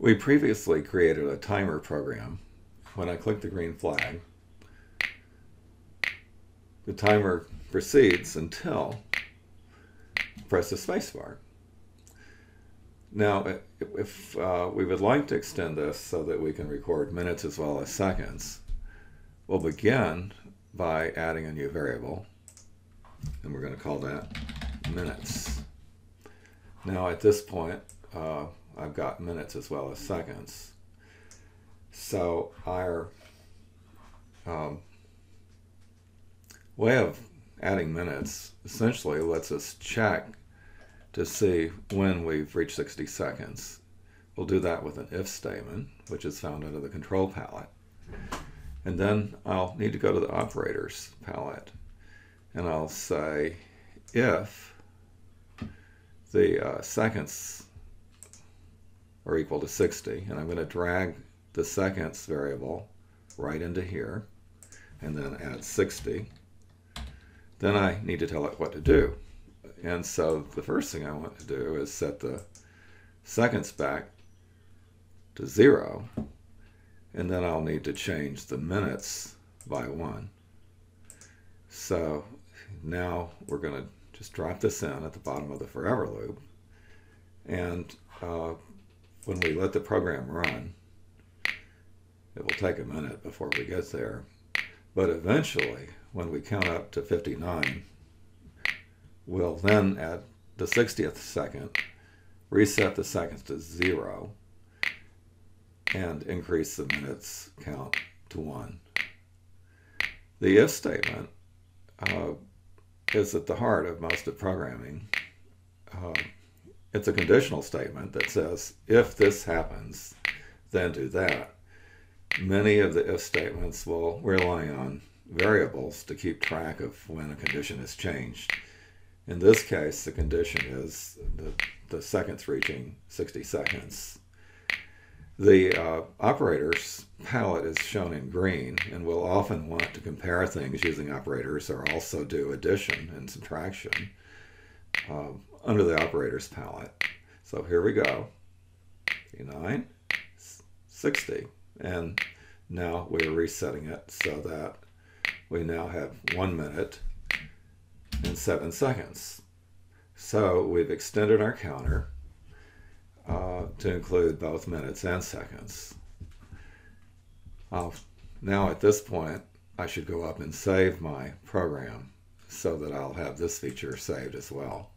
We previously created a timer program. When I click the green flag, the timer proceeds until press the spacebar. Now, if uh, we would like to extend this so that we can record minutes as well as seconds, we'll begin by adding a new variable, and we're going to call that minutes. Now, at this point, uh, I've got minutes as well as seconds. So our um, way of adding minutes essentially lets us check to see when we've reached 60 seconds. We'll do that with an if statement, which is found under the control palette. And then I'll need to go to the operators palette and I'll say if the uh, seconds are equal to 60 and I'm going to drag the seconds variable right into here and then add 60 then I need to tell it what to do. And so the first thing I want to do is set the seconds back to zero. And then I'll need to change the minutes by one. So now we're going to just drop this in at the bottom of the forever loop. And uh, when we let the program run, it will take a minute before we get there. But eventually, when we count up to 59, we'll then at the 60th second reset the seconds to zero and increase the minutes count to one. The if statement uh, is at the heart of most of programming. Uh, it's a conditional statement that says, if this happens, then do that. Many of the if statements will rely on variables to keep track of when a condition is changed. In this case, the condition is the, the seconds reaching 60 seconds. The uh, operator's palette is shown in green, and we'll often want to compare things using operators or also do addition and subtraction. Uh, under the operator's palette. So here we go, 9, 60. And now we're resetting it so that we now have one minute and seven seconds. So we've extended our counter uh, to include both minutes and seconds. I'll, now at this point, I should go up and save my program so that I'll have this feature saved as well.